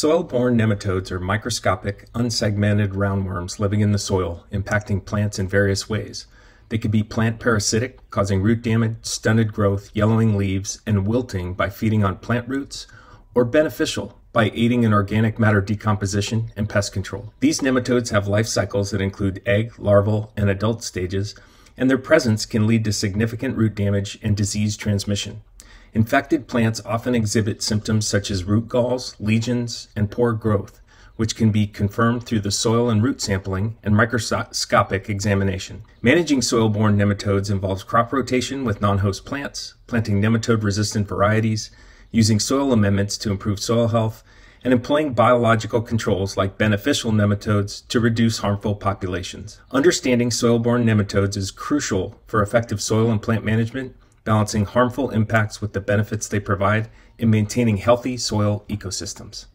Soil-borne nematodes are microscopic, unsegmented roundworms living in the soil, impacting plants in various ways. They could be plant parasitic, causing root damage, stunted growth, yellowing leaves, and wilting by feeding on plant roots, or beneficial by aiding in organic matter decomposition and pest control. These nematodes have life cycles that include egg, larval, and adult stages, and their presence can lead to significant root damage and disease transmission. Infected plants often exhibit symptoms such as root galls, lesions, and poor growth, which can be confirmed through the soil and root sampling and microscopic examination. Managing soil-borne nematodes involves crop rotation with non-host plants, planting nematode-resistant varieties, using soil amendments to improve soil health, and employing biological controls like beneficial nematodes to reduce harmful populations. Understanding soil-borne nematodes is crucial for effective soil and plant management balancing harmful impacts with the benefits they provide, and maintaining healthy soil ecosystems.